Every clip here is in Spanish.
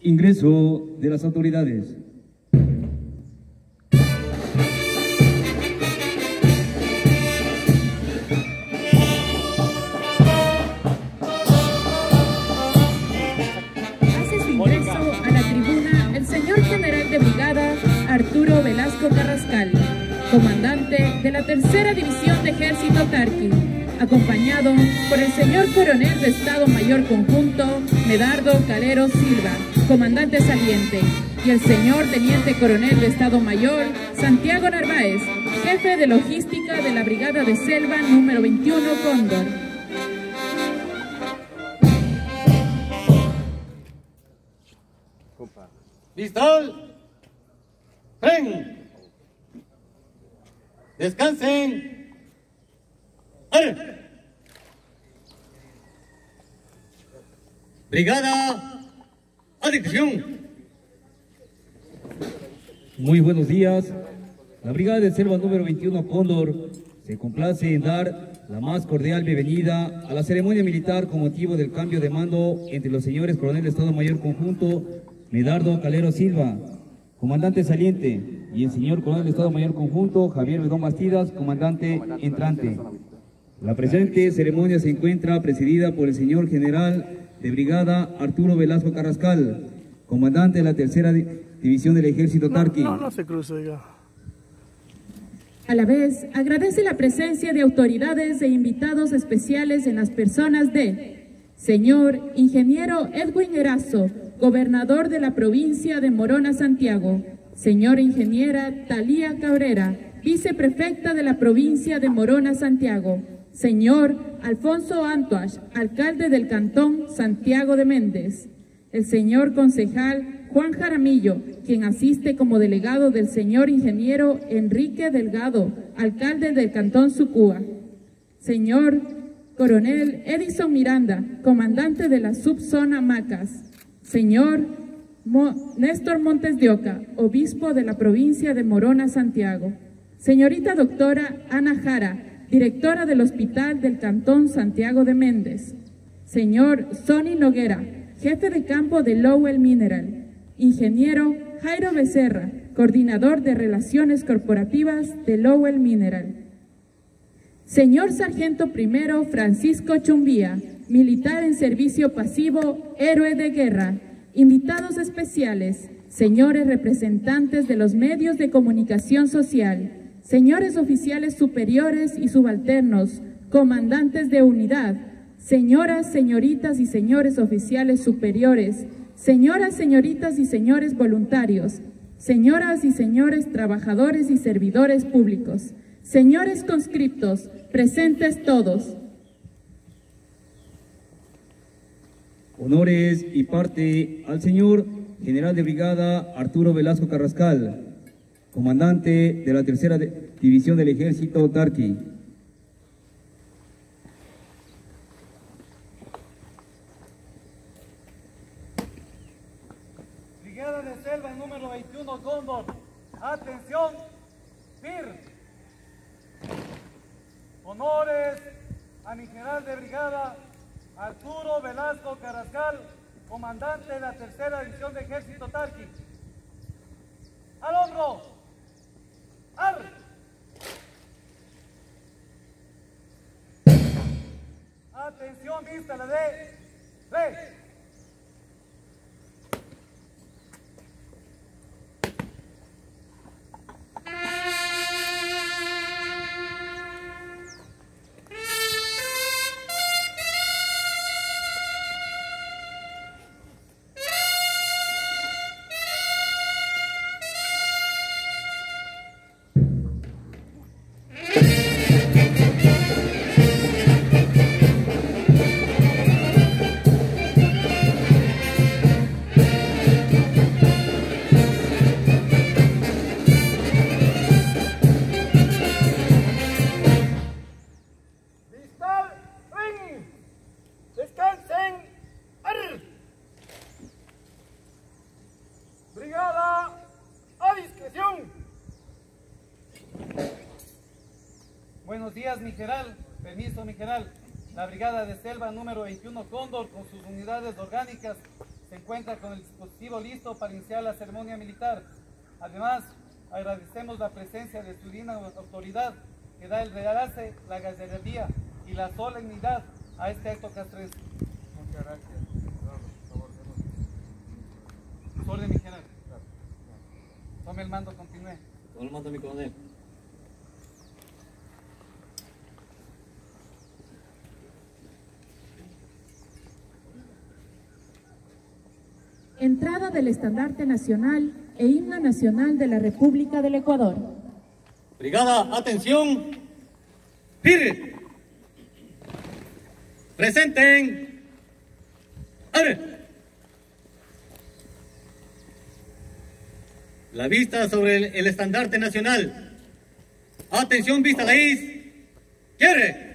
Ingreso de las autoridades. Hace su ingreso a la tribuna el señor general de brigada Arturo Velasco Carrascal, comandante de la tercera división de ejército Tarqui, acompañado por el señor coronel de Estado Mayor Conjunto Medardo Calero Silva, comandante saliente, y el señor teniente coronel de Estado Mayor Santiago Narváez, jefe de logística de la brigada de selva número 21 Cóndor. Pistol. ¡Ven! Descansen. Brigada a disposición. Muy buenos días. La Brigada de Selva número 21 Cóndor se complace en dar la más cordial bienvenida a la ceremonia militar con motivo del cambio de mando entre los señores coronel de Estado Mayor Conjunto Medardo Calero Silva, comandante saliente, y el señor coronel de Estado Mayor Conjunto Javier Bedón Bastidas, comandante entrante. La presente ceremonia se encuentra presidida por el señor general de brigada Arturo Velasco Carrascal, comandante de la tercera di- división del ejército Tarqui. No, no se cruce, oiga. A la vez, agradece la presencia de autoridades e invitados especiales en las personas de señor ingeniero Edwin Erazo, gobernador de la provincia de Morona, Santiago, señora ingeniera Talía Cabrera, viceprefecta de la provincia de Morona, Santiago, señor Alfonso Antoas, alcalde del cantón Santiago de Méndez, el señor concejal Juan Jaramillo, quien asiste como delegado del señor ingeniero Enrique Delgado, alcalde del Cantón Sucúa. Señor coronel Edison Miranda, comandante de la subzona Macas. Señor Mo- Néstor Montes de Oca, obispo de la provincia de Morona, Santiago. Señorita doctora Ana Jara, directora del Hospital del Cantón Santiago de Méndez. Señor Sonny Noguera, jefe de campo de Lowell Mineral. Ingeniero Jairo Becerra, coordinador de Relaciones Corporativas de Lowell Mineral. Señor Sargento Primero Francisco Chumbía, militar en servicio pasivo, héroe de guerra. Invitados especiales, señores representantes de los medios de comunicación social, señores oficiales superiores y subalternos, comandantes de unidad, señoras, señoritas y señores oficiales superiores, señoras, señoritas y señores voluntarios, señoras y señores trabajadores y servidores públicos, señores conscriptos, presentes todos. Honores y parte al señor general de brigada Arturo Velasco Carrascal, comandante de la tercera división del ejército Tarqui. Brigada de Selva número 21 Cóndor. Atención, FIR. Honores a mi general de brigada Arturo Velasco Carrascal, comandante de la tercera división de ejército Tarqui. ¡Al hombro! Atención, vista la de... Buenos días, mi general. Permiso, mi general. La brigada de selva número 21 Cóndor, con sus unidades orgánicas, se encuentra con el dispositivo listo para iniciar la ceremonia militar. Además, agradecemos la presencia de su digna autoridad que da el realce, la gallardía y la solemnidad a este acto castrense. Muchas gracias. Orden, mi general. Tome el mando, continúe. Con el mando, mi coronel. Entrada del estandarte nacional e himno nacional de la República del Ecuador. Brigada, atención. Pire. Presenten. ¡Arre! La vista sobre el, estandarte nacional. Atención, vista raíz. ¡Quiere!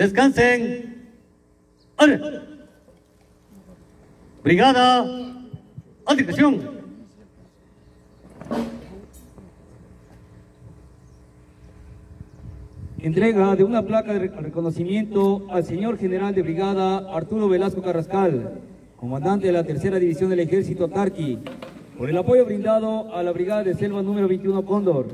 Descansen. ¡Ore! Brigada a discreción. Entrega de una placa de reconocimiento al señor general de brigada Arturo Velasco Carrascal, comandante de la tercera división del ejército Tarqui, por el apoyo brindado a la brigada de selva número 21 Cóndor.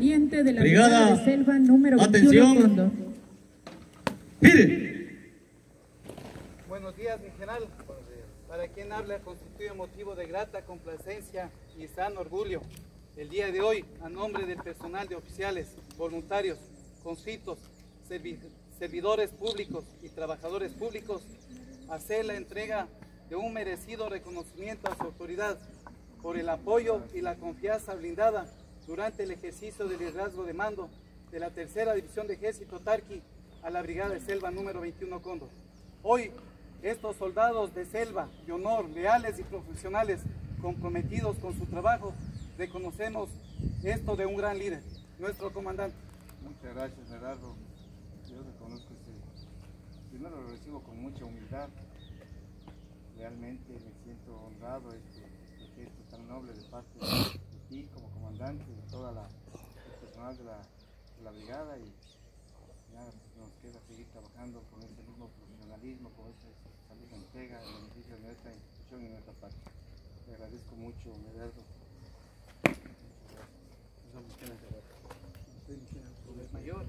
De la Brigada. Brigada de Selva número 21 Atención. Mire, Buenos días, mi general. Para quien habla constituye motivo de grata complacencia y sano orgullo. El día de hoy, a nombre del personal de oficiales, voluntarios, conscriptos, servi- servidores públicos y trabajadores públicos, hacer la entrega de un merecido reconocimiento a su autoridad por el apoyo y la confianza blindada durante el ejercicio del liderazgo de mando de la tercera división de ejército Tarqui a la brigada de selva número 21 Cóndor. Hoy, estos soldados de selva de honor, leales y profesionales, comprometidos con su trabajo, reconocemos esto de un gran líder, nuestro comandante. Muchas gracias, Gerardo. Yo reconozco este. Primero lo recibo con mucha humildad. Realmente me siento honrado este, este gesto tan noble de parte de, ti como comandante toda la personal de la, de la brigada y ya nos queda seguir trabajando con ese mismo profesionalismo, con esa misma entrega en beneficio de nuestra institución y nuestra patria. Le agradezco mucho, Gerardo. Mayor,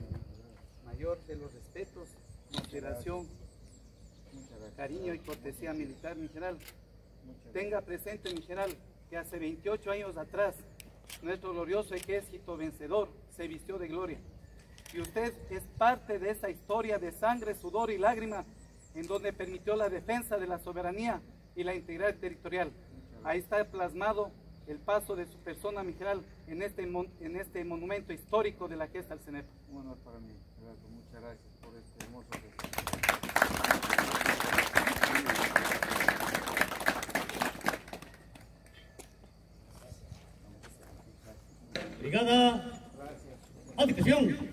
mayor de los respetos, consideración, cariño y cortesía militar, mi general. Tenga presente, mi general, que hace 28 años atrás, nuestro glorioso ejército vencedor se vistió de gloria. Y usted es parte de esa historia de sangre, sudor y lágrima, en donde permitió la defensa de la soberanía y la integridad territorial. Ahí está plasmado el paso de su persona, mi general, en este, en este monumento histórico de la gesta del CENEP. Un honor para mí. Muchas gracias por este hermoso gesto. Brigada discreción.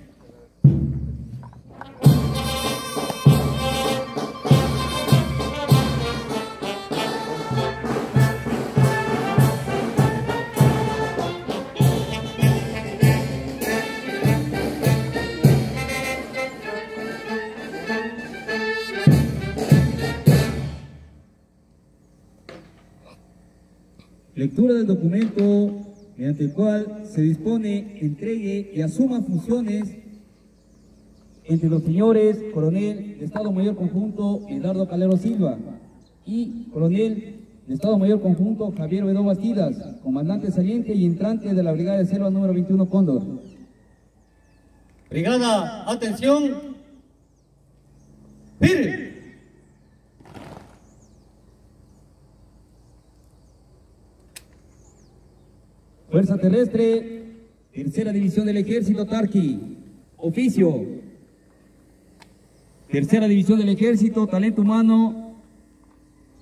Lectura del documento mediante el cual se dispone, entregue y asuma funciones entre los señores Coronel de Estado Mayor Conjunto Eduardo Calero Silva y Coronel de Estado Mayor Conjunto Javier Bedó Bastidas, comandante saliente y entrante de la Brigada de Selva número 21 Cóndor. Brigada, atención. Mire, Fuerza Terrestre, Tercera División del Ejército Tarqui. Oficio. Tercera División del Ejército, Talento Humano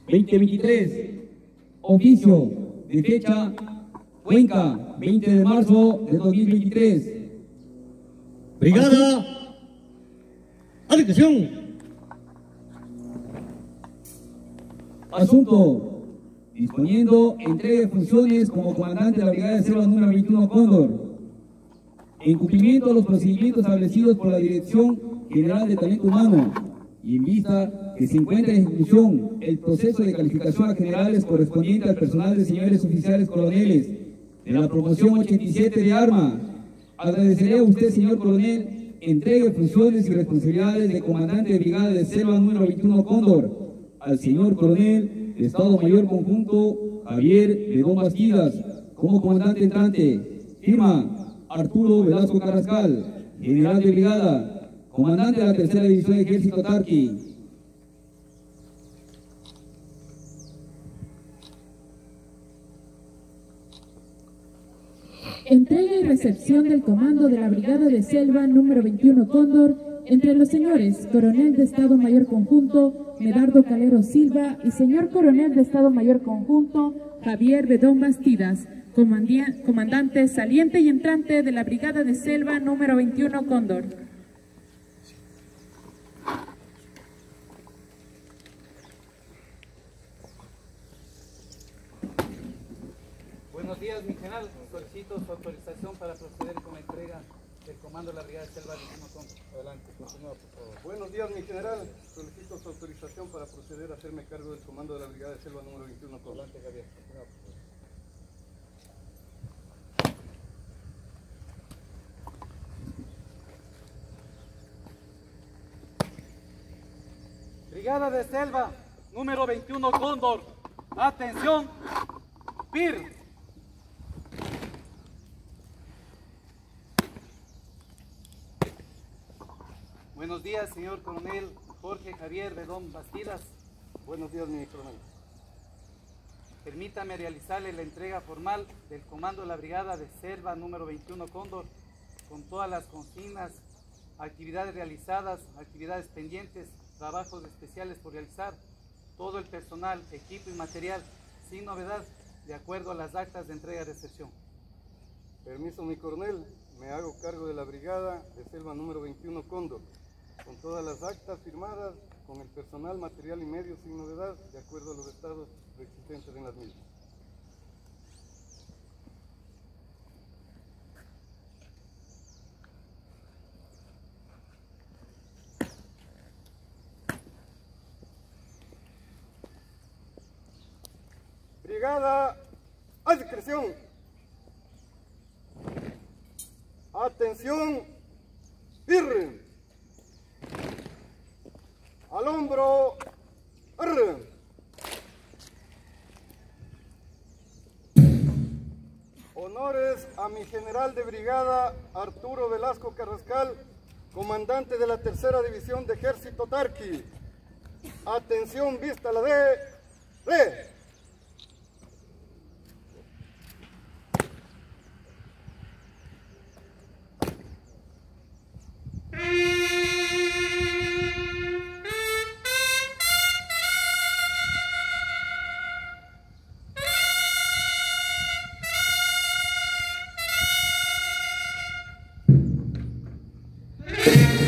2023. Oficio de fecha Cuenca, 20 de marzo de 2023. brigada a discreción. Asunto. Disponiendo entrega de funciones como comandante de la Brigada de Selva número 21 Cóndor. En cumplimiento a los procedimientos establecidos por la Dirección General de Talento Humano y en vista que se encuentra en ejecución el proceso de calificación a generales correspondiente al personal de señores oficiales coroneles de la promoción 87 de Arma. Agradeceré a usted, señor coronel, entregue funciones y responsabilidades de comandante de brigada de selva número 21 Cóndor al señor coronel Estado Mayor Conjunto Javier Bedón Bastidas como comandante entrante. Firma Arturo Velasco Carrascal, general de brigada, comandante de la tercera división de Ejército Tarqui. Entrega y recepción del comando de la Brigada de Selva número 21 Cóndor entre los señores Coronel de Estado Mayor Conjunto Medardo Calero Silva y señor Coronel de Estado Mayor Conjunto Javier Bedón Bastidas, comandante saliente y entrante de la Brigada de Selva número 21 Cóndor. Buenos días, mi general. Solicito su autorización para proceder con la entrega del comando de la Brigada de Selva de Timotón. Adelante, continúa, por favor. Buenos días, mi general. Solicito su autorización para proceder a hacerme cargo del comando de la Brigada de Selva número 21 Córdoba. Adelante, Javier. Brigada de Selva, número 21 Cóndor. Atención, PIR. Buenos días, señor coronel Jorge Javier Bedón Bastidas. Buenos días, mi coronel. Permítame realizarle la entrega formal del comando de la brigada de Selva número 21 Cóndor con todas las consignas, actividades realizadas, actividades pendientes, trabajos especiales por realizar, todo el personal, equipo y material sin novedad de acuerdo a las actas de entrega y recepción. Permiso, mi coronel. Me hago cargo de la Brigada de Selva número 21 Cóndor, con todas las actas firmadas, con el personal, material y medios sin novedad, de acuerdo a los estados existentes en las mismas. Brigada a discreción. Atención, firme. Al hombro. Honores a mi general de brigada Arturo Velasco Carrascal, comandante de la tercera división de Ejército Tarqui. Atención, vista la de... ¡Re! Listal,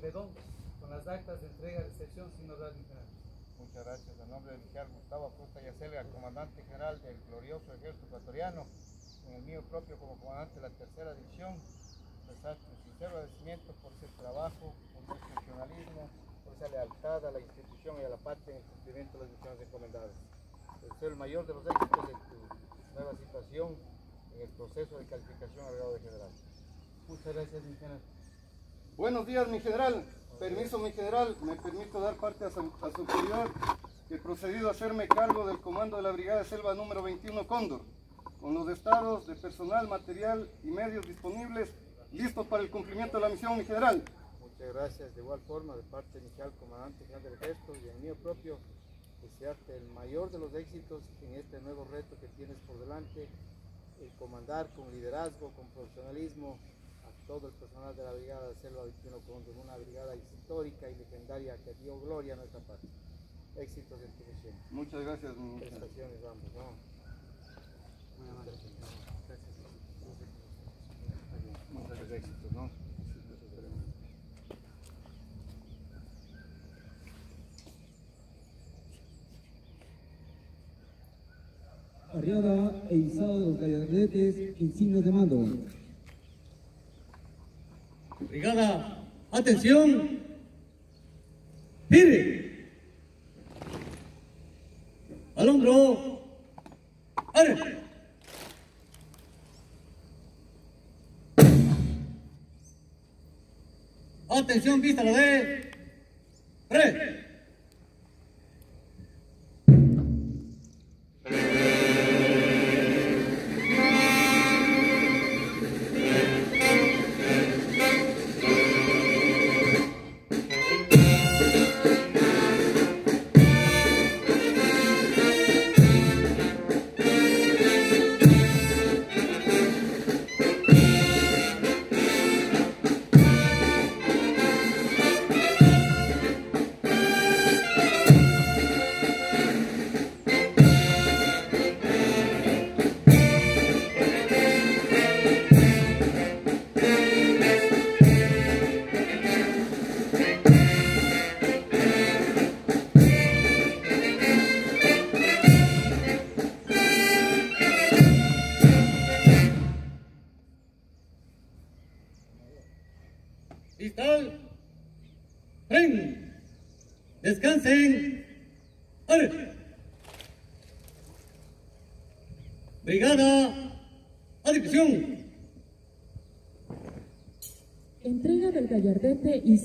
Bedón con las actas de entrega y recepción sin mi general. Muchas gracias. En nombre del general Gustavo Acosta Yacelga, comandante general del glorioso ejército ecuatoriano, en el mío propio como comandante de la tercera división, expresar mi sincero agradecimiento por ese trabajo, por ese profesionalismo, por esa lealtad a la institución y a la patria en el cumplimiento de las misiones encomendadas. Deseo el mayor de los éxitos de tu nueva situación en el proceso de calificación al grado de general. Muchas gracias, mi general. Buenos días, mi general. Permiso, mi general. Me permito dar parte a su, a su autoridad que he procedido a hacerme cargo del comando de la Brigada de Selva número 21 Cóndor, con los estados de personal, material y medios disponibles, listos para el cumplimiento de la misión, mi general. Muchas gracias. De igual forma, de parte de mi general comandante general del ejército y el mío propio, desearte el mayor de los éxitos en este nuevo reto que tienes por delante, el comandar con liderazgo, con profesionalismo todo el personal de la Brigada de Selva 21 Cóndor, una brigada histórica y legendaria que dio gloria a nuestra patria. Éxitos en tu misión. Muchas gracias. Felicitaciones, vamos, ¿no? Muy amable. Muchos éxitos, ¿no? Arriada e izado de los gallardetes, insignias de mando. Brigada, atención. Mire. Al. Atención, vista la de. ¡Pre!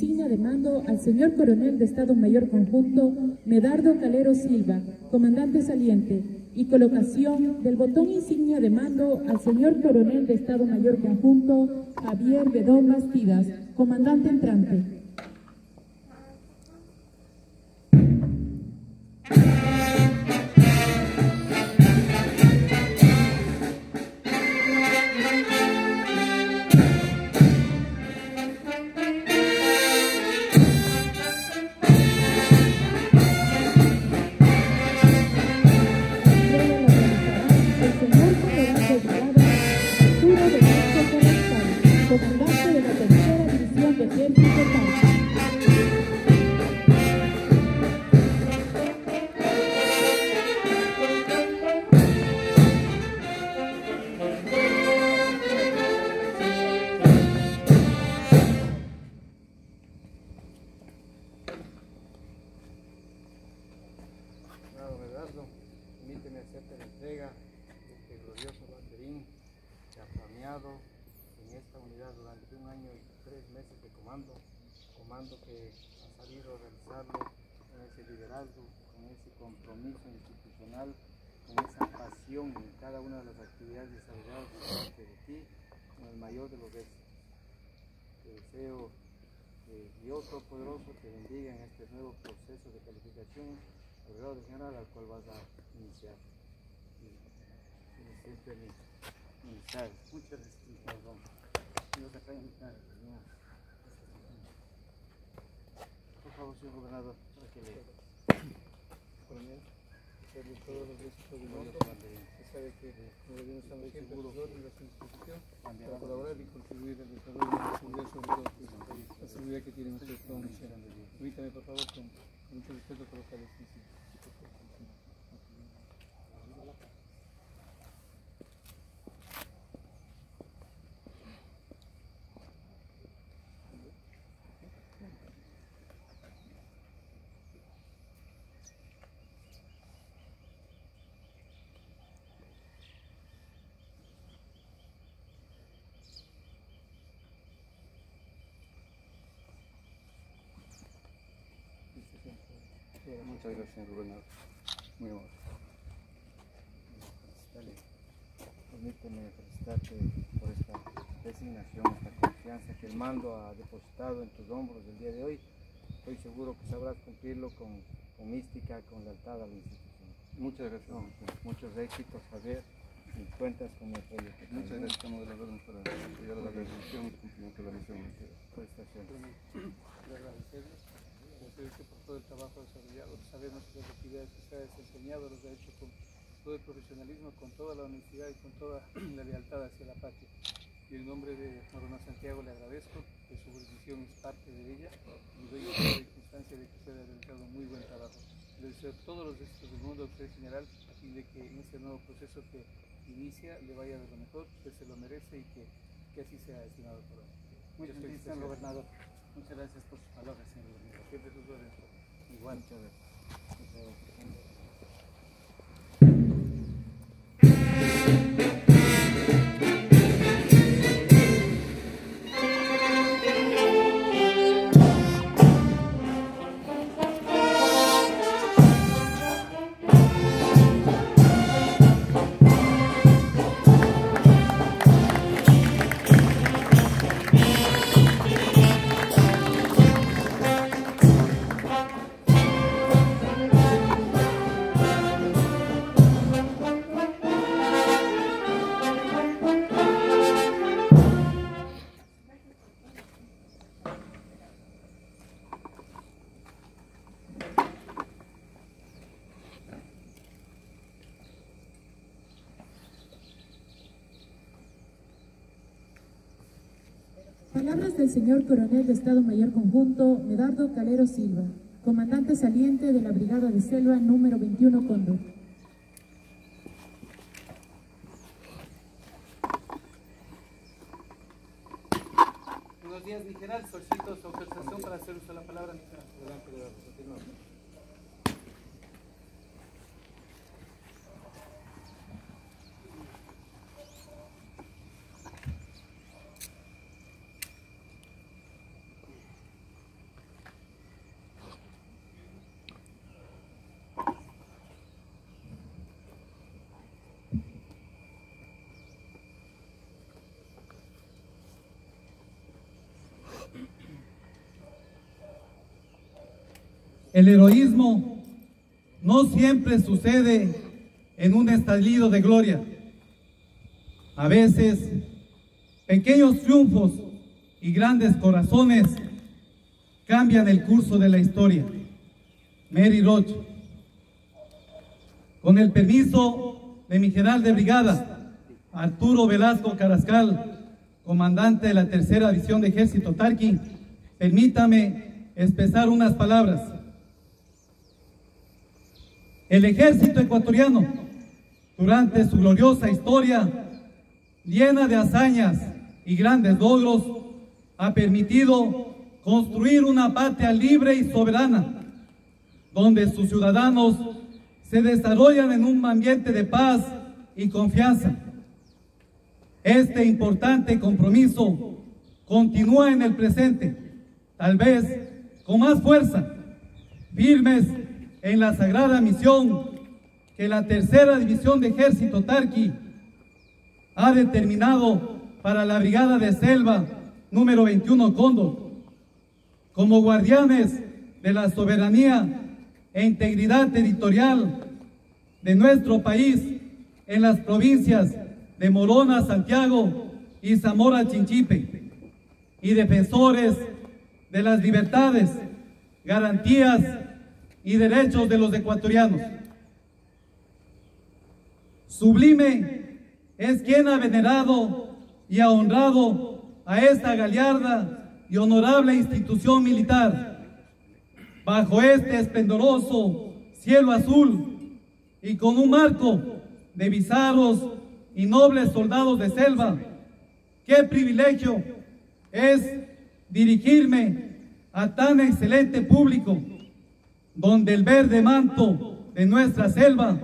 Insignia de mando al señor coronel de Estado Mayor Conjunto Medardo Calero Silva, comandante saliente, y colocación del botón insignia de mando al señor coronel de Estado Mayor Conjunto Javier Bedón Bastidas, comandante entrante. Con esa pasión en cada una de las actividades desarrolladas por parte de ti, con el mayor de los éxitos. Te deseo que Dios Todopoderoso te bendiga en este nuevo proceso de calificación al grado de general al cual vas a iniciar. Tienes siempre. Muchas señor. Por favor, señor gobernador, para que le... Todos los éxitos del mundo. Se sabe que como gobierno estamos siempre a sus órdenes, a su disposición para colaborar y contribuir al desarrollo de la seguridad, sobre todo pues, la seguridad que tienen ustedes misión. Permítame, por favor, con, mucho respeto, colocar este insignia. Muchas gracias, señor gobernador. Muy amable. Dale. Permíteme felicitarte por esta designación, esta confianza que el mando ha depositado en tus hombros el día de hoy. Estoy seguro que sabrás cumplirlo con, con mística, con lealtad a la institución. Muchas gracias. muchos éxitos, Javier. Y cuentas con mi apoyo. Muchas gracias, estamos de las órdenes para apoyar a la organización y cumplimiento de la misión. Prestación. Le agradecerle por todo el trabajo desarrollado. Sabemos que las actividades que se ha desempeñado las ha hecho con todo el profesionalismo, con toda la honestidad y con toda la lealtad hacia la patria. Y en nombre de Morona Santiago le agradezco que su jurisdicción es parte de ella y doy la circunstancia de que usted ha realizado un muy buen trabajo. Le deseo todos los éxitos del mundo, doctor general, a fin de que en este nuevo proceso que inicia le vaya de lo mejor, usted se lo merece y que, que así sea, estimado por Muchas gracias, señor gobernador. Muchas gracias por sus palabras, señor. Igual. Muchas gracias. Palabras del señor coronel de Estado Mayor Conjunto, Medardo Calero Silva, comandante saliente de la Brigada de Selva número 21 Cóndor. Buenos días, mi general. Solicito su autorización para hacer uso de la palabra, mi general. Adelante, gobernador. Continuamos. El heroísmo no siempre sucede en un estallido de gloria. A veces, pequeños triunfos y grandes corazones cambian el curso de la historia. Mary Roche. Con el permiso de mi general de brigada, Arturo Velasco Carascal, comandante de la tercera división de ejército Tarqui, permítame expresar unas palabras. El ejército ecuatoriano, durante su gloriosa historia, llena de hazañas y grandes logros, ha permitido construir una patria libre y soberana, donde sus ciudadanos se desarrollan en un ambiente de paz y confianza. Este importante compromiso continúa en el presente, tal vez con más fuerza, firmes en la sagrada misión que la tercera división de ejército Tarqui ha determinado para la brigada de selva número 21 Cóndor, como guardianes de la soberanía e integridad territorial de nuestro país en las provincias de Morona, Santiago y Zamora, Chinchipe, y defensores de las libertades, garantías y derechos de los ecuatorianos. Sublime es quien ha venerado y ha honrado a esta gallarda y honorable institución militar. Bajo este esplendoroso cielo azul y con un marco de bizarros y nobles soldados de selva, qué privilegio es dirigirme a tan excelente público, donde el verde manto de nuestra selva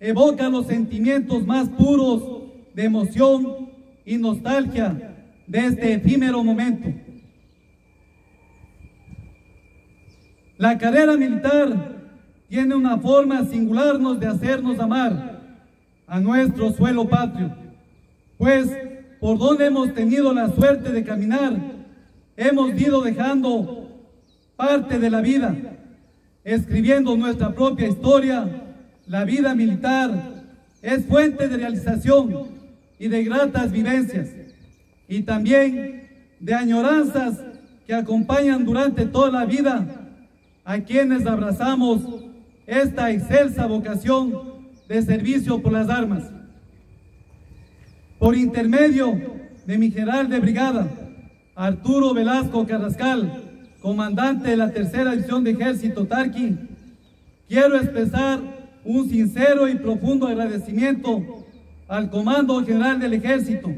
evoca los sentimientos más puros de emoción y nostalgia de este efímero momento. La carrera militar tiene una forma singularnos de hacernos amar a nuestro suelo patrio, pues por donde hemos tenido la suerte de caminar, hemos ido dejando parte de la vida, escribiendo nuestra propia historia, la vida militar es fuente de realización y de gratas vivencias, y también de añoranzas que acompañan durante toda la vida a quienes abrazamos esta excelsa vocación de servicio por las armas. Por intermedio de mi general de brigada, Arturo Velasco Carrascal, comandante de la tercera división de ejército Tarqui, quiero expresar un sincero y profundo agradecimiento al Comando General del Ejército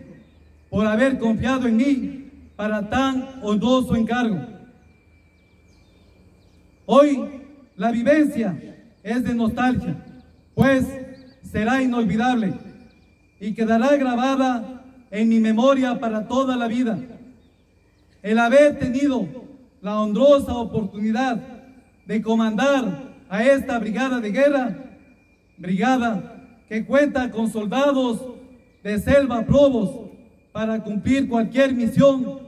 por haber confiado en mí para tan honroso encargo. Hoy la vivencia es de nostalgia, pues será inolvidable y quedará grabada en mi memoria para toda la vida. El haber tenido la honrosa oportunidad de comandar a esta brigada de guerra, brigada que cuenta con soldados de selva probos para cumplir cualquier misión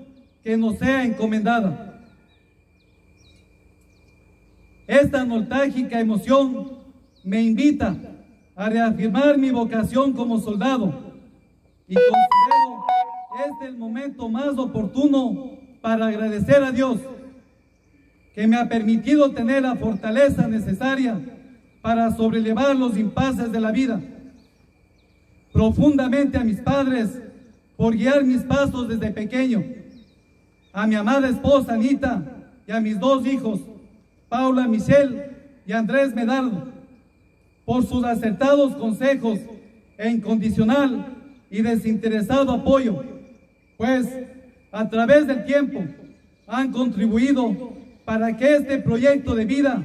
que nos sea encomendada. Esta nostálgica emoción me invita a reafirmar mi vocación como soldado y considero este el momento más oportuno para agradecer a Dios que me ha permitido tener la fortaleza necesaria para sobrellevar los impases de la vida. Profundamente a mis padres por guiar mis pasos desde pequeño, a mi amada esposa Anita y a mis dos hijos, Paula Michelle y Andrés Medardo, por sus acertados consejos e incondicional y desinteresado apoyo, pues a través del tiempo han contribuido para que este proyecto de vida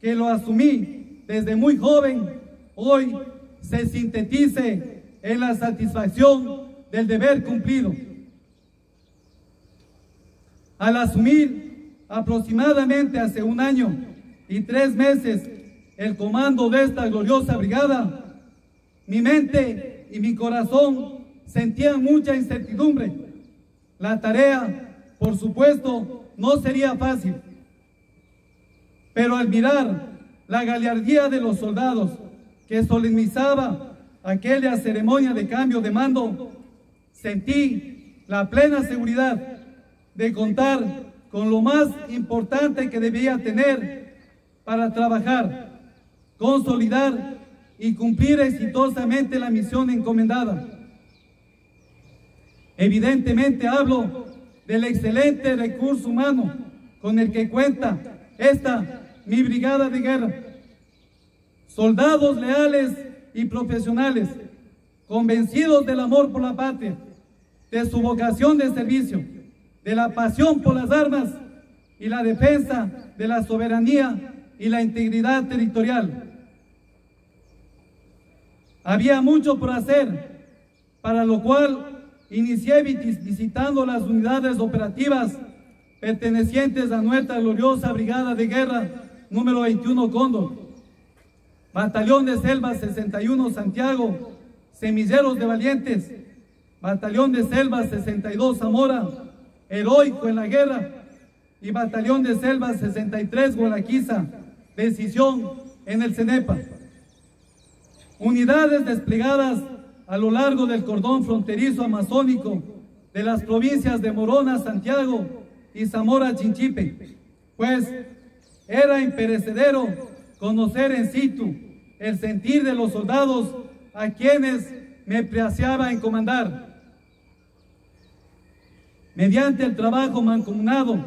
que lo asumí desde muy joven, hoy se sintetice en la satisfacción del deber cumplido. Al asumir aproximadamente hace un año y tres meses el comando de esta gloriosa brigada, mi mente y mi corazón sentían mucha incertidumbre. La tarea, por supuesto, no sería fácil. Pero al mirar la gallardía de los soldados que solemnizaba aquella ceremonia de cambio de mando, sentí la plena seguridad de contar con lo más importante que debía tener para trabajar, consolidar y cumplir exitosamente la misión encomendada. Evidentemente hablo del excelente recurso humano con el que cuenta esta, mi brigada de guerra. Soldados leales y profesionales, convencidos del amor por la patria, de su vocación de servicio, de la pasión por las armas y la defensa de la soberanía y la integridad territorial. Había mucho por hacer, para lo cual inicié visitando las unidades operativas pertenecientes a nuestra gloriosa Brigada de Guerra número 21 Cóndor, Batallón de Selva 61 Santiago, Semilleros de Valientes, Batallón de Selva 62 Zamora, heroico en la guerra, y Batallón de Selva 63 Gualaquiza, decisión en el CENEPA. Unidades desplegadas a lo largo del cordón fronterizo amazónico de las provincias de Morona, Santiago y Zamora, Chinchipe, pues era imperecedero conocer en situ el sentir de los soldados a quienes me placeaba encomendar mediante el trabajo mancomunado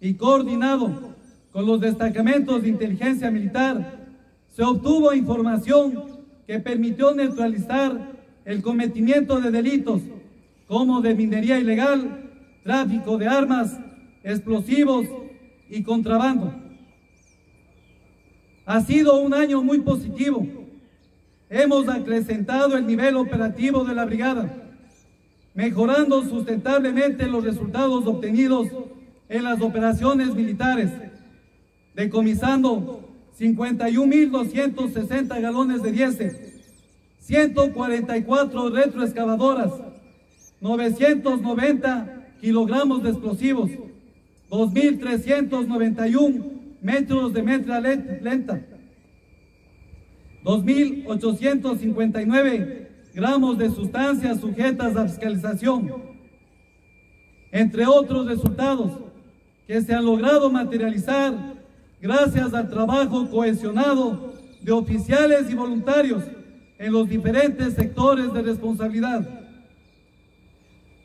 y coordinado con los destacamentos de inteligencia militar, se obtuvo información que permitió neutralizar el cometimiento de delitos como de minería ilegal, tráfico de armas, explosivos y contrabando. Ha sido un año muy positivo. Hemos acrecentado el nivel operativo de la brigada mejorando sustentablemente los resultados obtenidos en las operaciones militares, decomisando 51.260 galones de diésel, 144 retroexcavadoras, 990 kilogramos de explosivos, 2.391 metros de metra lenta, 2.859 gramos de sustancias sujetas a fiscalización, entre otros resultados que se han logrado materializar gracias al trabajo cohesionado de oficiales y voluntarios en los diferentes sectores de responsabilidad.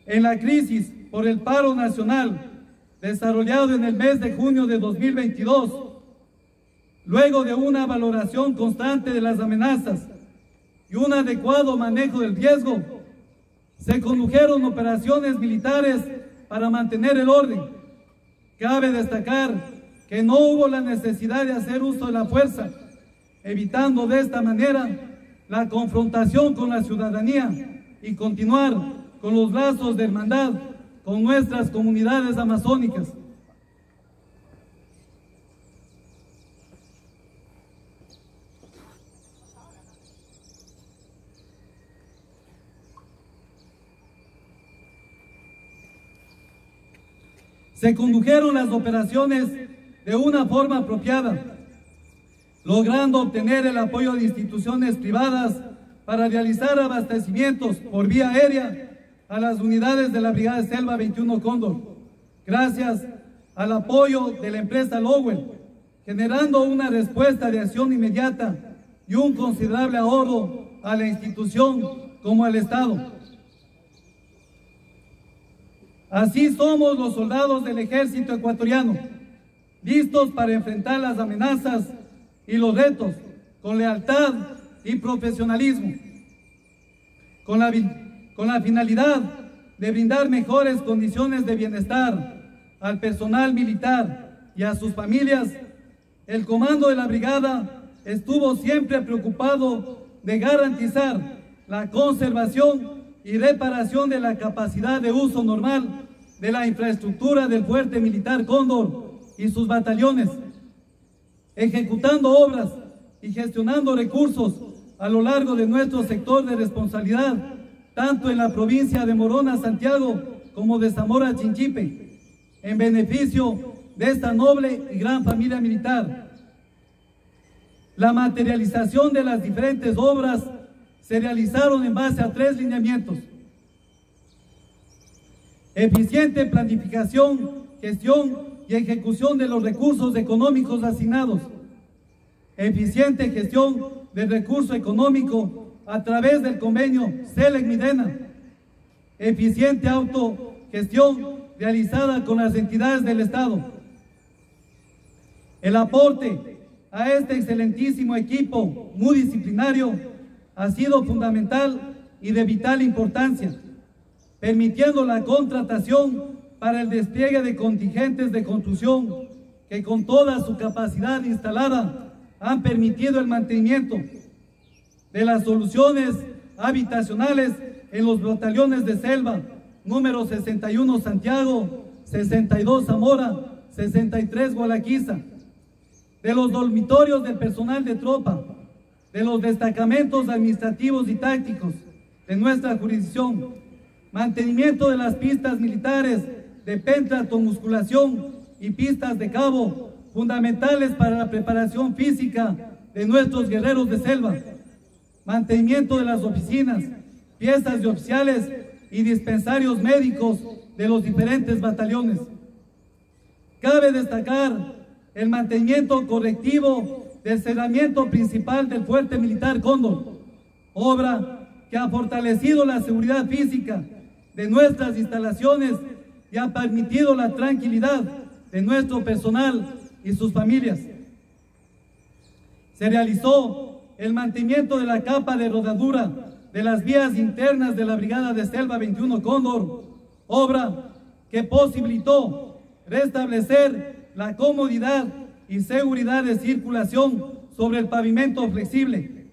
En la crisis por el paro nacional desarrollado en el mes de junio de 2022, luego de una valoración constante de las amenazas y un adecuado manejo del riesgo, se condujeron operaciones militares para mantener el orden. Cabe destacar que no hubo la necesidad de hacer uso de la fuerza, evitando de esta manera la confrontación con la ciudadanía y continuar con los lazos de hermandad con nuestras comunidades amazónicas. Se condujeron las operaciones de una forma apropiada, logrando obtener el apoyo de instituciones privadas para realizar abastecimientos por vía aérea a las unidades de la Brigada Selva 21 Cóndor, gracias al apoyo de la empresa Lowell, generando una respuesta de acción inmediata y un considerable ahorro a la institución como al Estado. Así somos los soldados del ejército ecuatoriano, listos para enfrentar las amenazas y los retos con lealtad y profesionalismo, con la, con la finalidad de brindar mejores condiciones de bienestar al personal militar y a sus familias, el comando de la brigada estuvo siempre preocupado de garantizar la conservación y reparación de la capacidad de uso normal de la infraestructura del fuerte militar Cóndor y sus batallones, ejecutando obras y gestionando recursos a lo largo de nuestro sector de responsabilidad, tanto en la provincia de Morona, Santiago, como de Zamora, Chinchipe, en beneficio de esta noble y gran familia militar. La materialización de las diferentes obras se realizaron en base a tres lineamientos. Eficiente planificación, gestión y ejecución de los recursos económicos asignados. Eficiente gestión del recurso económico a través del convenio CELEC-MIDENA. Eficiente autogestión realizada con las entidades del Estado. El aporte a este excelentísimo equipo multidisciplinario ha sido fundamental y de vital importancia, permitiendo la contratación para el despliegue de contingentes de construcción que con toda su capacidad instalada han permitido el mantenimiento de las soluciones habitacionales en los batallones de selva, número 61 Santiago, 62 Zamora, 63 Gualaquiza, de los dormitorios del personal de tropa, de los destacamentos administrativos y tácticos de nuestra jurisdicción, mantenimiento de las pistas militares de pentratomusculación y pistas de cabo, fundamentales para la preparación física de nuestros guerreros de selva, mantenimiento de las oficinas, piezas de oficiales y dispensarios médicos de los diferentes batallones. Cabe destacar el mantenimiento correctivo del cerramiento principal del fuerte militar Cóndor, obra que ha fortalecido la seguridad física de nuestras instalaciones y ha permitido la tranquilidad de nuestro personal y sus familias. Se realizó el mantenimiento de la capa de rodadura de las vías internas de la Brigada de Selva 21 Cóndor, obra que posibilitó restablecer la comodidad y seguridad de circulación sobre el pavimento flexible,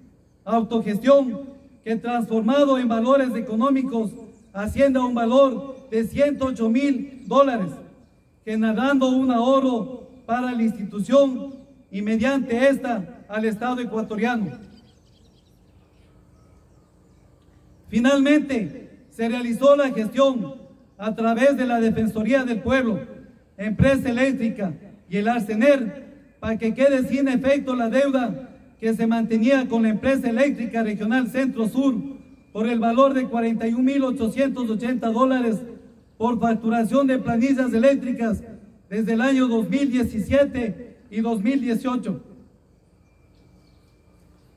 autogestión que transformado en valores económicos asciende a un valor de 108 mil dólares, generando un ahorro para la institución y mediante esta al Estado ecuatoriano. Finalmente, se realizó la gestión a través de la Defensoría del Pueblo, Empresa Eléctrica y el Arcener para que quede sin efecto la deuda que se mantenía con la Empresa Eléctrica Regional Centro Sur por el valor de 41.880 dólares por facturación de planillas eléctricas desde el año 2017 y 2018.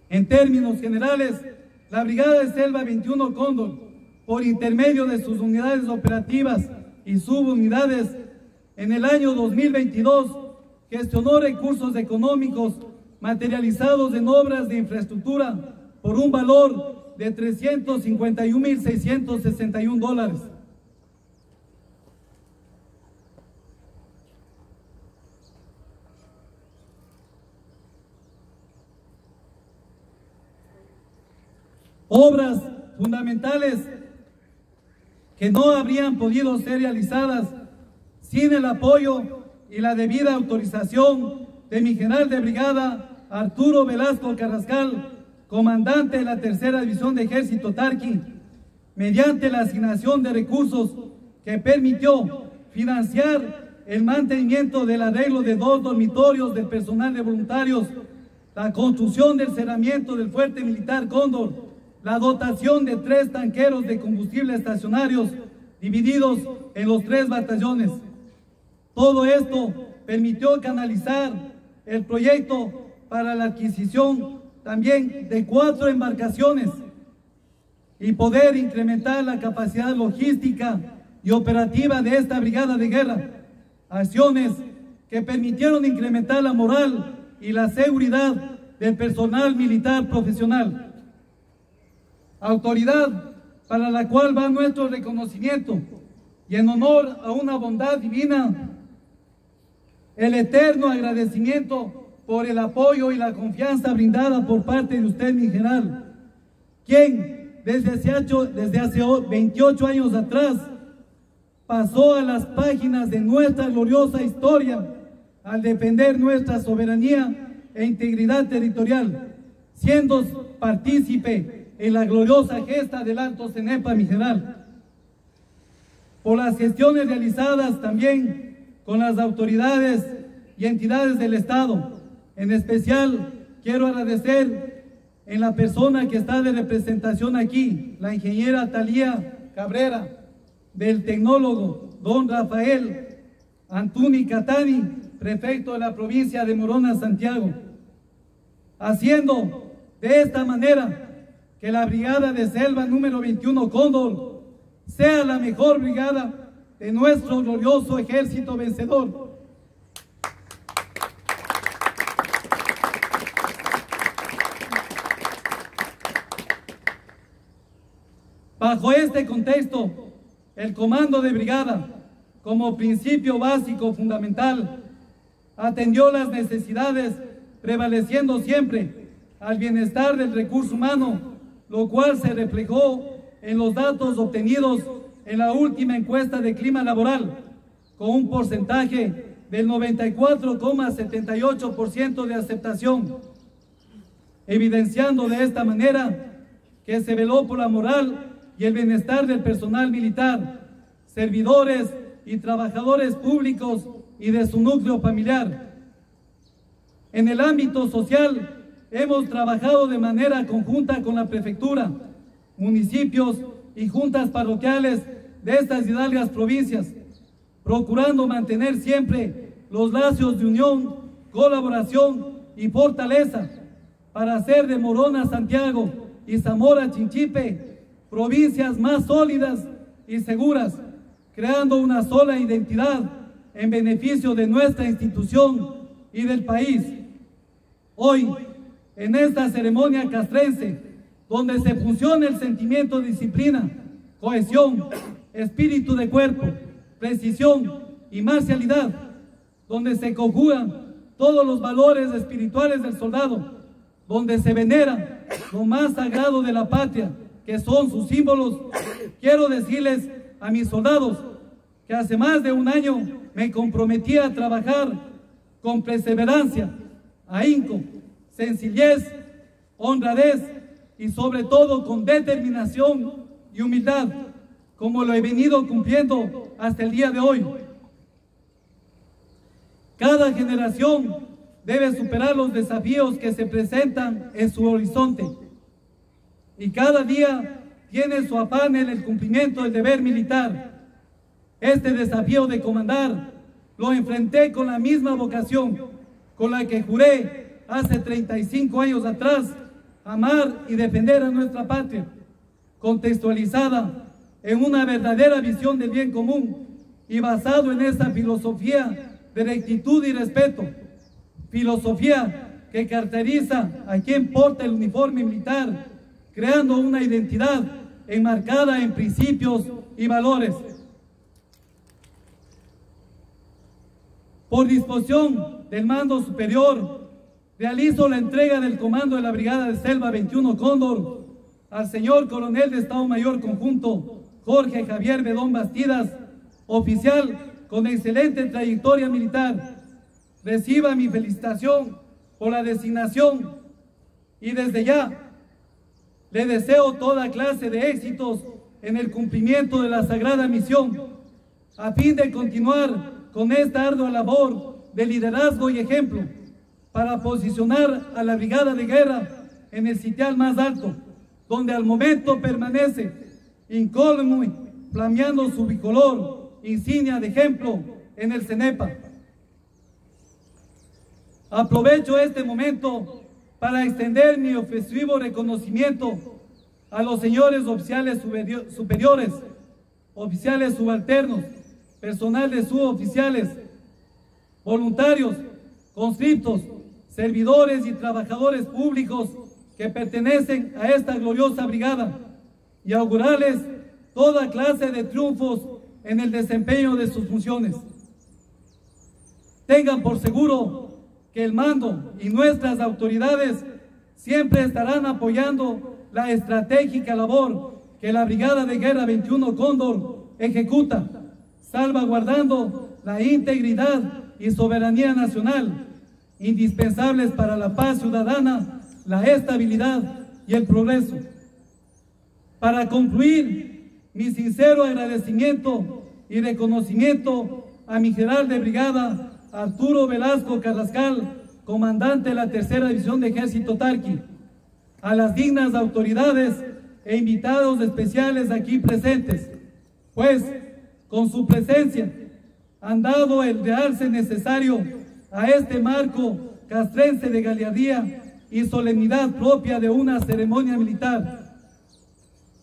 En términos generales, la Brigada de Selva 21 Cóndor, por intermedio de sus unidades operativas y subunidades, en el año 2022 gestionó recursos económicos materializados en obras de infraestructura por un valor de 351.661 dólares. Obras fundamentales que no habrían podido ser realizadas sin el apoyo y la debida autorización de mi general de brigada Arturo Velasco Carrascal, comandante de la tercera división de ejército Tarqui, mediante la asignación de recursos que permitió financiar el mantenimiento del arreglo de dos dormitorios del personal de voluntarios, la construcción del cerramiento del fuerte militar Cóndor, la dotación de tres tanqueros de combustible estacionarios divididos en los tres batallones. Todo esto permitió canalizar el proyecto para la adquisición también de cuatro embarcaciones y poder incrementar la capacidad logística y operativa de esta brigada de guerra. Acciones que permitieron incrementar la moral y la seguridad del personal militar profesional. Autoridad para la cual va nuestro reconocimiento y en honor a una bondad divina, el eterno agradecimiento por el apoyo y la confianza brindada por parte de usted, mi general, quien desde hace, desde hace 28 años atrás pasó a las páginas de nuestra gloriosa historia al defender nuestra soberanía e integridad territorial, siendo partícipe en la gloriosa gesta del Alto Cenepa, mi general. Por las gestiones realizadas también con las autoridades y entidades del Estado, en especial, quiero agradecer en la persona que está de representación aquí, la ingeniera Talía Cabrera, del tecnólogo don Rafael Antuni Catani, prefecto de la provincia de Morona, Santiago, haciendo de esta manera que la brigada de selva número 21 Cóndor sea la mejor brigada de nuestro glorioso ejército vencedor. Bajo este contexto, el comando de brigada, como principio básico fundamental, atendió las necesidades prevaleciendo siempre al bienestar del recurso humano, lo cual se reflejó en los datos obtenidos en la última encuesta de clima laboral, con un porcentaje del 94,78% de aceptación, evidenciando de esta manera que se veló por la moral y el bienestar del personal militar, servidores y trabajadores públicos y de su núcleo familiar. En el ámbito social, hemos trabajado de manera conjunta con la prefectura, municipios y juntas parroquiales de estas hidalgas provincias, procurando mantener siempre los lazos de unión, colaboración y fortaleza para hacer de Morona Santiago y Zamora Chinchipe provincias más sólidas y seguras, creando una sola identidad en beneficio de nuestra institución y del país. Hoy, en esta ceremonia castrense, donde se fusiona el sentimiento de disciplina, cohesión, espíritu de cuerpo, precisión y marcialidad, donde se conjugan todos los valores espirituales del soldado, donde se venera lo más sagrado de la patria, que son sus símbolos, quiero decirles a mis soldados que hace más de un año me comprometí a trabajar con perseverancia, ahínco, sencillez, honradez y sobre todo con determinación y humildad, como lo he venido cumpliendo hasta el día de hoy. Cada generación debe superar los desafíos que se presentan en su horizonte y cada día tiene su afán en el cumplimiento del deber militar. Este desafío de comandar lo enfrenté con la misma vocación con la que juré hace 35 años atrás amar y defender a nuestra patria, contextualizada en una verdadera visión del bien común y basado en esa filosofía de rectitud y respeto, filosofía que caracteriza a quien porta el uniforme militar, creando una identidad enmarcada en principios y valores. Por disposición del mando superior, realizo la entrega del comando de la Brigada de Selva 21 Cóndor al señor coronel de Estado Mayor Conjunto Jorge Javier Bedón Bastidas, oficial con excelente trayectoria militar. Reciba mi felicitación por la designación y desde ya le deseo toda clase de éxitos en el cumplimiento de la sagrada misión a fin de continuar con esta ardua labor de liderazgo y ejemplo para posicionar a la brigada de guerra en el sitial más alto, donde al momento permanece incólume, flameando su bicolor, insignia de ejemplo en el CENEPA. Aprovecho este momento para extender mi ofensivo reconocimiento a los señores oficiales superiores, oficiales subalternos, personal de suboficiales, voluntarios, conscriptos, servidores y trabajadores públicos que pertenecen a esta gloriosa brigada y augurarles toda clase de triunfos en el desempeño de sus funciones. Tengan por seguro que el mando y nuestras autoridades siempre estarán apoyando la estratégica labor que la Brigada de Guerra 21 Cóndor ejecuta, salvaguardando la integridad y soberanía nacional, indispensables para la paz ciudadana, la estabilidad y el progreso. Para concluir, mi sincero agradecimiento y reconocimiento a mi general de brigada, Arturo Velasco Carrascal, comandante de la tercera división de ejército Tarqui, a las dignas autoridades e invitados especiales aquí presentes, pues con su presencia han dado el realce necesario a este marco castrense de galeardía y solemnidad propia de una ceremonia militar.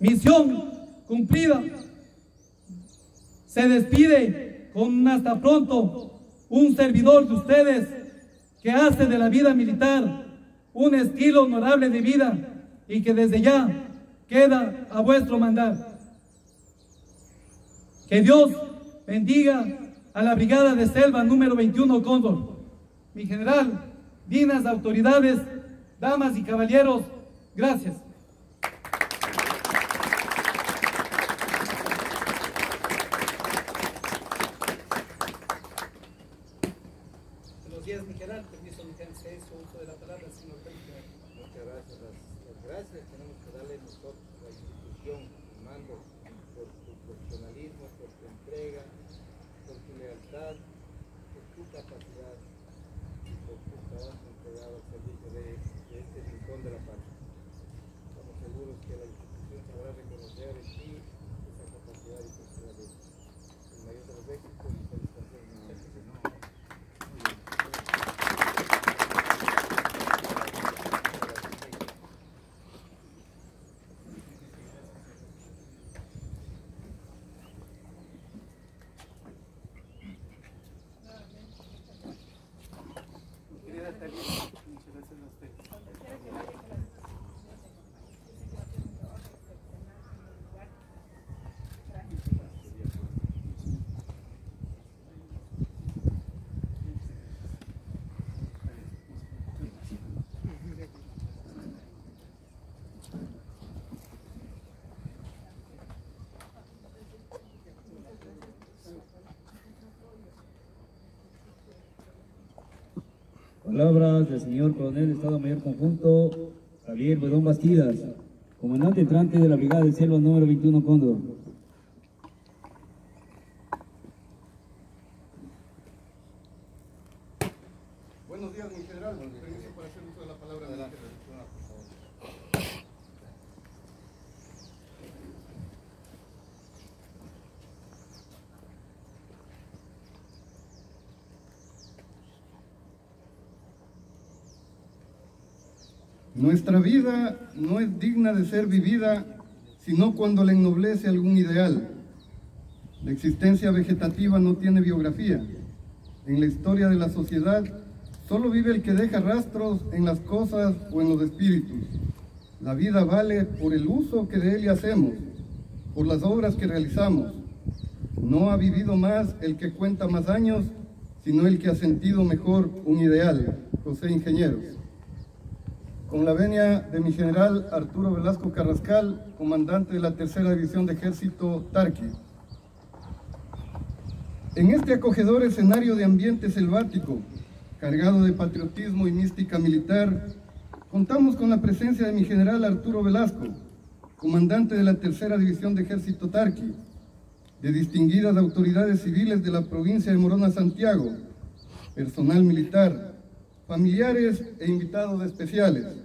Misión cumplida. Se despide con hasta pronto un servidor de ustedes que hace de la vida militar un estilo honorable de vida y que desde ya queda a vuestro mandar. Que Dios bendiga a la Brigada de Selva número 21 Cóndor. Mi general, dignas autoridades, damas y caballeros, gracias. Buenos días, mi general. Permiso, mi general, uso de la palabra, señor Muchas gracias. Las, las gracias tenemos que darle nosotros a la institución, al mando, por tu profesionalismo, por tu entrega, por tu lealtad, por tu capacidad y por tu trabajo entregado al servicio de, de este rincón de la patria. Estamos seguros que la institución sabrá reconocer en ti esa capacidad y personalidad. El mayor de los éxitos y felicitaciones. Querida Talía, muchas gracias a usted. Palabras del señor coronel Estado Mayor Conjunto Javier Bedón Bastidas, comandante entrante de la Brigada de Selva número 21 Cóndor. Buenos días, mi general. Permiso para hacer uso de la palabra. mi general. Nuestra vida no es digna de ser vivida sino cuando le ennoblece algún ideal. La existencia vegetativa no tiene biografía. En la historia de la sociedad solo vive el que deja rastros en las cosas o en los espíritus. La vida vale por el uso que de ella hacemos, por las obras que realizamos. No ha vivido más el que cuenta más años, sino el que ha sentido mejor un ideal. José Ingenieros. Con la venia de mi general Arturo Velasco Carrascal, comandante de la Tercera División de Ejército Tarqui. En este acogedor escenario de ambiente selvático, cargado de patriotismo y mística militar, contamos con la presencia de mi general Arturo Velasco, comandante de la Tercera División de Ejército Tarqui, de distinguidas autoridades civiles de la provincia de Morona Santiago, personal militar, familiares e invitados especiales,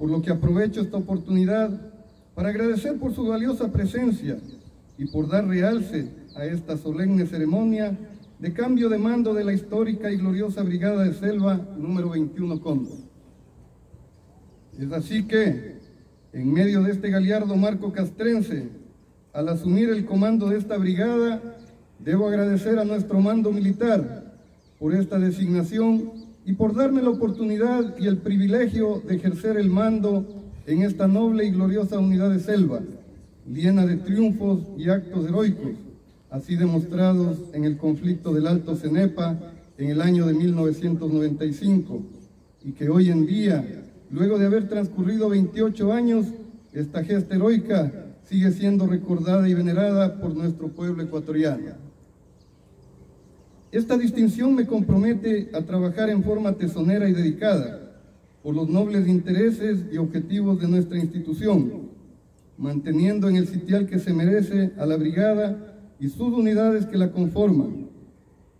por lo que aprovecho esta oportunidad para agradecer por su valiosa presencia y por dar realce a esta solemne ceremonia de cambio de mando de la histórica y gloriosa Brigada de Selva número 21 Condor. Es así que, en medio de este galiardo marco castrense, al asumir el comando de esta brigada, debo agradecer a nuestro mando militar por esta designación y por darme la oportunidad y el privilegio de ejercer el mando en esta noble y gloriosa unidad de selva, llena de triunfos y actos heroicos, así demostrados en el conflicto del Alto Cenepa en el año de 1995, y que hoy en día, luego de haber transcurrido 28 años, esta gesta heroica sigue siendo recordada y venerada por nuestro pueblo ecuatoriano. Esta distinción me compromete a trabajar en forma tesonera y dedicada por los nobles intereses y objetivos de nuestra institución, manteniendo en el sitial que se merece a la brigada y sus unidades que la conforman.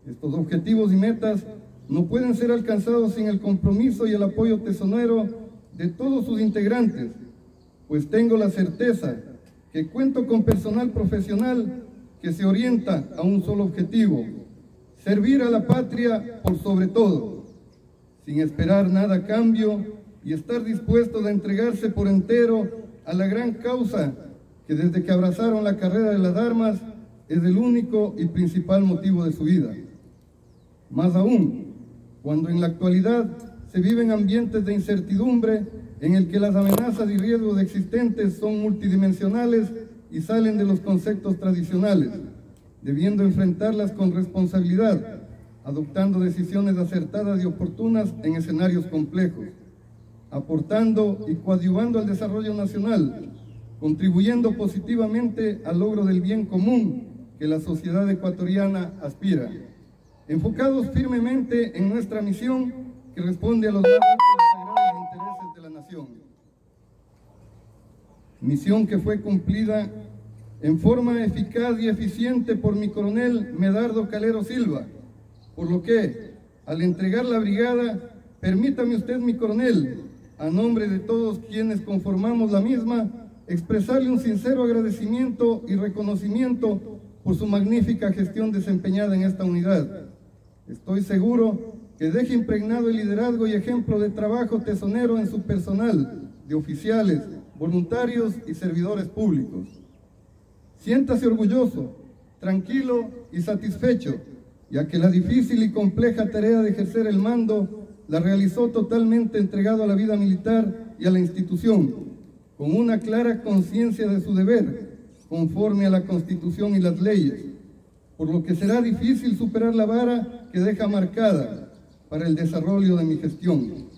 Estos objetivos y metas no pueden ser alcanzados sin el compromiso y el apoyo tesonero de todos sus integrantes, pues tengo la certeza que cuento con personal profesional que se orienta a un solo objetivo, servir a la patria por sobre todo, sin esperar nada a cambio y estar dispuestos a entregarse por entero a la gran causa que desde que abrazaron la carrera de las armas es el único y principal motivo de su vida. Más aún, cuando en la actualidad se viven ambientes de incertidumbre en el que las amenazas y riesgos existentes son multidimensionales y salen de los conceptos tradicionales debiendo enfrentarlas con responsabilidad, adoptando decisiones acertadas y oportunas en escenarios complejos, aportando y coadyuvando al desarrollo nacional, contribuyendo positivamente al logro del bien común que la sociedad ecuatoriana aspira, enfocados firmemente en nuestra misión que responde a los más sagrados intereses de la nación. Misión que fue cumplida en forma eficaz y eficiente por mi coronel Medardo Calero Silva, por lo que, al entregar la brigada, permítame usted, mi coronel, a nombre de todos quienes conformamos la misma, expresarle un sincero agradecimiento y reconocimiento por su magnífica gestión desempeñada en esta unidad. Estoy seguro que deje impregnado el liderazgo y ejemplo de trabajo tesonero en su personal, de oficiales, voluntarios y servidores públicos. Siéntase orgulloso, tranquilo y satisfecho, ya que la difícil y compleja tarea de ejercer el mando la realizó totalmente entregado a la vida militar y a la institución, con una clara conciencia de su deber, conforme a la Constitución y las leyes, por lo que será difícil superar la vara que deja marcada para el desarrollo de mi gestión.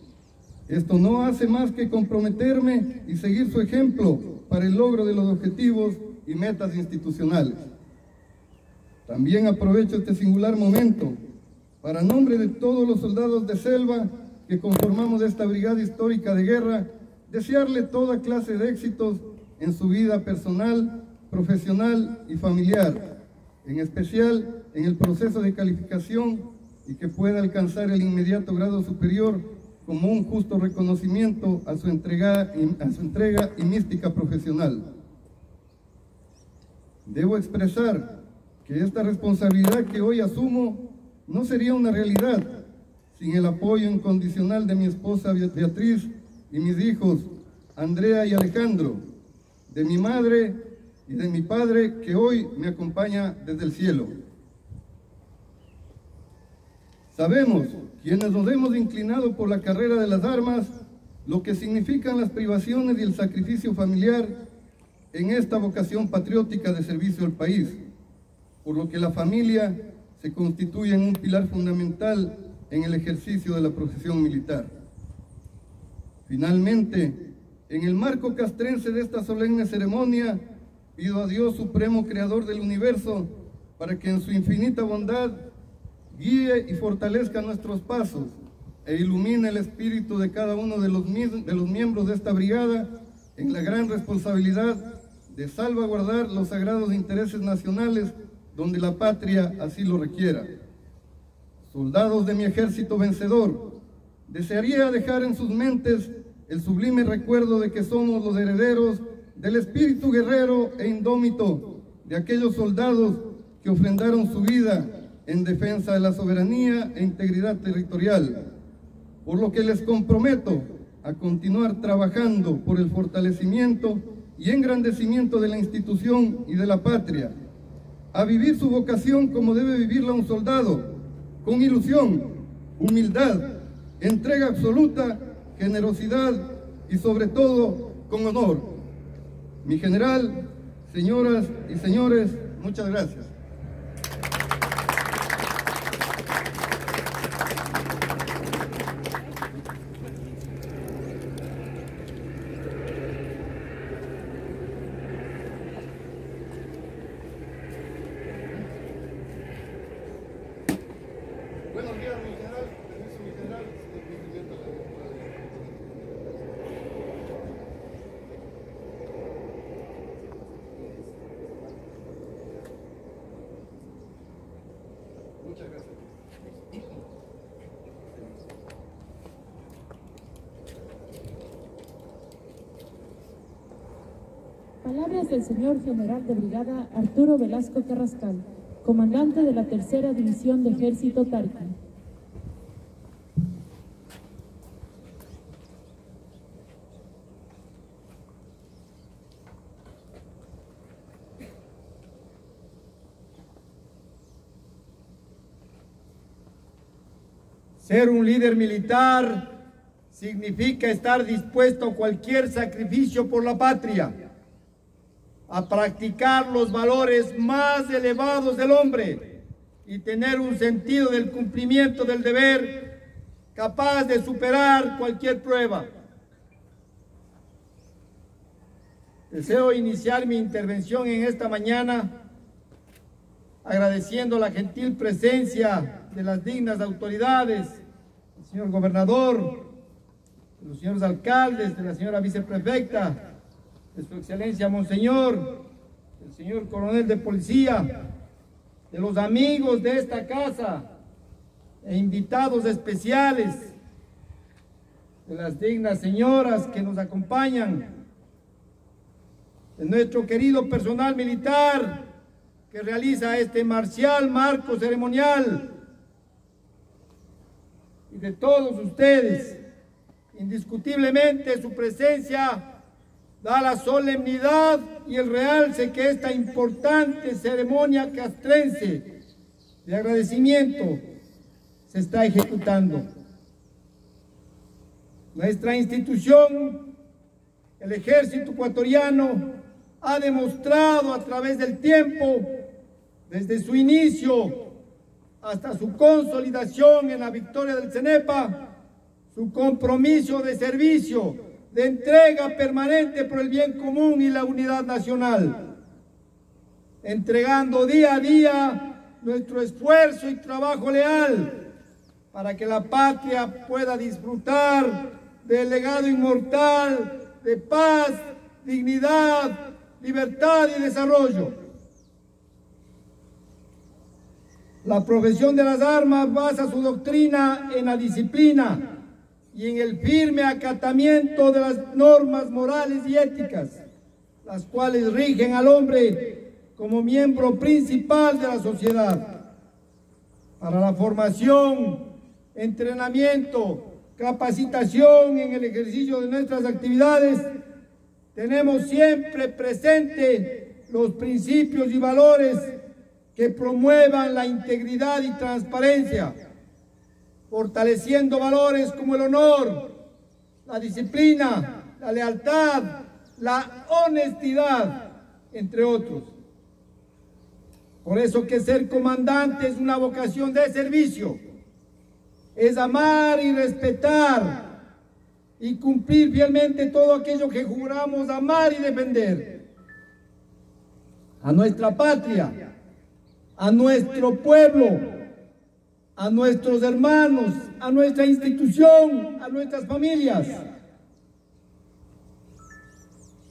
Esto no hace más que comprometerme y seguir su ejemplo para el logro de los objetivos y metas institucionales. También aprovecho este singular momento para nombre de todos los soldados de selva que conformamos esta brigada histórica de guerra, desearle toda clase de éxitos en su vida personal, profesional y familiar, en especial en el proceso de calificación y que pueda alcanzar el inmediato grado superior como un justo reconocimiento a su entrega, a su entrega y mística profesional. Debo expresar que esta responsabilidad que hoy asumo no sería una realidad sin el apoyo incondicional de mi esposa Beatriz y mis hijos Andrea y Alejandro, de mi madre y de mi padre que hoy me acompaña desde el cielo. Sabemos, quienes nos hemos inclinado por la carrera de las armas, lo que significan las privaciones y el sacrificio familiar en esta vocación patriótica de servicio al país, por lo que la familia se constituye en un pilar fundamental en el ejercicio de la profesión militar. Finalmente, en el marco castrense de esta solemne ceremonia, pido a Dios Supremo Creador del Universo para que en su infinita bondad guíe y fortalezca nuestros pasos e ilumine el espíritu de cada uno de los, de los miembros de esta brigada en la gran responsabilidad de salvaguardar los sagrados intereses nacionales donde la patria así lo requiera. Soldados de mi ejército vencedor, desearía dejar en sus mentes el sublime recuerdo de que somos los herederos del espíritu guerrero e indómito de aquellos soldados que ofrendaron su vida en defensa de la soberanía e integridad territorial, por lo que les comprometo a continuar trabajando por el fortalecimiento y engrandecimiento de la institución y de la patria, a vivir su vocación como debe vivirla un soldado, con ilusión, humildad, entrega absoluta, generosidad y sobre todo con honor. Mi general, señoras y señores, muchas gracias. Buenos días, mi general. Permiso, mi general. De cumplimiento a la lectura de- Muchas gracias. Palabras del señor general de brigada Arturo Velasco Carrascal, comandante de la Tercera División de Ejército Tarqui. Ser un líder militar significa estar dispuesto a cualquier sacrificio por la patria, a practicar los valores más elevados del hombre y tener un sentido del cumplimiento del deber capaz de superar cualquier prueba. Deseo iniciar mi intervención en esta mañana agradeciendo la gentil presencia de las dignas autoridades, el señor gobernador, de los señores alcaldes, de la señora viceprefecta, de su excelencia Monseñor, del señor coronel de policía, de los amigos de esta casa e invitados especiales, de las dignas señoras que nos acompañan, de nuestro querido personal militar, que realiza este marcial marco ceremonial y de todos ustedes. Indiscutiblemente su presencia da la solemnidad y el realce que esta importante ceremonia castrense de agradecimiento se está ejecutando. Nuestra institución, el ejército ecuatoriano, ha demostrado a través del tiempo desde su inicio hasta su consolidación en la victoria del CENEPA, su compromiso de servicio, de entrega permanente por el bien común y la unidad nacional, entregando día a día nuestro esfuerzo y trabajo leal para que la patria pueda disfrutar del legado inmortal de paz, dignidad, libertad y desarrollo. La profesión de las armas basa su doctrina en la disciplina y en el firme acatamiento de las normas morales y éticas, las cuales rigen al hombre como miembro principal de la sociedad. Para la formación, entrenamiento, capacitación en el ejercicio de nuestras actividades, tenemos siempre presente los principios y valores que promuevan la integridad y transparencia, fortaleciendo valores como el honor, la disciplina, la lealtad, la honestidad, entre otros. Por eso que ser comandante es una vocación de servicio, es amar y respetar y cumplir fielmente todo aquello que juramos amar y defender. A nuestra patria, a nuestro pueblo, a nuestros hermanos, a nuestra institución, a nuestras familias.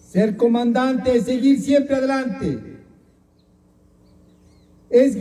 Ser comandante es seguir siempre adelante. Es